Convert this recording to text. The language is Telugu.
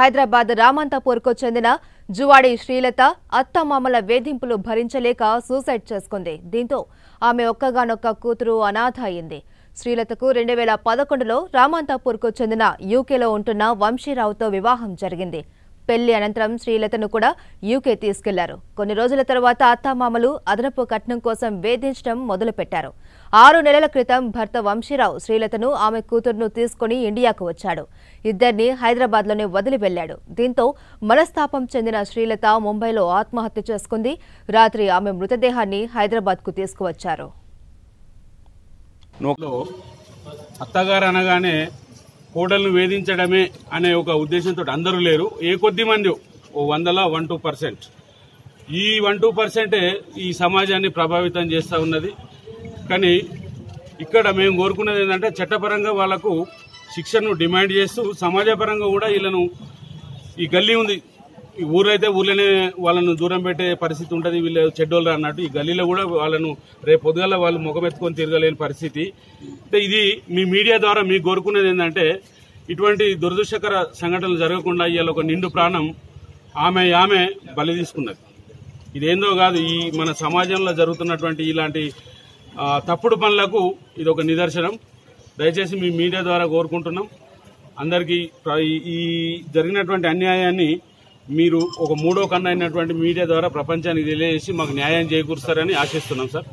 హైదరాబాద్ రామంతపూర్కు చెందిన జువాడి శ్రీలత అత్తమామల వేధింపులు భరించలేక సూసైడ్ చేసుకుంది. దీంతో ఆమె ఒక్కగానొక్క కూతురు అనాథ అయింది శ్రీలతకు రెండు వేల పదకొండులో రామంతాపూర్కు చెందిన యూకేలో ఉంటున్న వంశీరావుతో వివాహం జరిగింది. పెళ్ళి అనంతరం శ్రీలతను కూడా యూకే తీసుకెళ్ళారు. కొన్ని రోజుల తర్వాత అత్తామామలు అదనపు కట్నం కోసం వేధించడం మొదలుపెట్టారు. ఆరు నెలల క్రితం భర్త వంశీరావు శ్రీలతను ఆమె కూతురును తీసుకుని ఇండియాకు వచ్చాడు. ఇద్దరిని హైదరాబాద్లోనే వదిలి వెళ్ళాడు దీంతో మనస్తాపం చెందిన శ్రీలత ముంబైలో ఆత్మహత్య చేసుకుంది. రాత్రి ఆమె మృతదేహాన్ని హైదరాబాద్కు తీసుకువచ్చారు. అత్తగారు అనగానే కోడలను వేధించడమే అనే ఒక ఉద్దేశంతో అందరూ లేరు. ఏ కొద్ది మంది? ఓ వందల వన్ టూ పర్సెంట్. ఈ వన్ టూ పర్సెంటే ఈ సమాజాన్ని ప్రభావితం చేస్తూ ఉన్నది. కానీ ఇక్కడ మేము కోరుకున్నది ఏంటంటే చట్టపరంగా వాళ్ళకు శిక్షను డిమాండ్ చేస్తూ సమాజపరంగా కూడా వీళ్ళను ఈ గల్లీ ఉంది. ఊరైతే ఊర్లోనే వాళ్ళను దూరం పెట్టే పరిస్థితి ఉంటుంది. వీళ్ళు చెడ్డోళ్ళు అన్నట్టు. ఈ గల్లీలో కూడా వాళ్ళను రేపు పొద్దుగల వాళ్ళు ముఖమెత్తుకొని తిరగలేని పరిస్థితి. అంటే ఇది మీ మీడియా ద్వారా మీకు కోరుకునేది ఏంటంటే ఇటువంటి దురదృష్టకర సంఘటనలు జరగకుండా ఇవాళ ఒక నిండు ప్రాణం ఆమె ఆమె బలి తీసుకున్నది. ఇదేందో కాదు ఈ మన సమాజంలో జరుగుతున్నటువంటి ఇలాంటి తప్పుడు పనులకు ఇది ఒక నిదర్శనం. దయచేసి మీ మీడియా ద్వారా కోరుకుంటున్నాం. అందరికీ ఈ జరిగినటువంటి అన్యాయాన్ని మీరు ఒక మూడో కన్నా అయినటువంటి మీడియా ద్వారా ప్రపంచానికి తెలియజేసి మాకు న్యాయం చేకూరుస్తారని ఆశిస్తున్నాం సార్.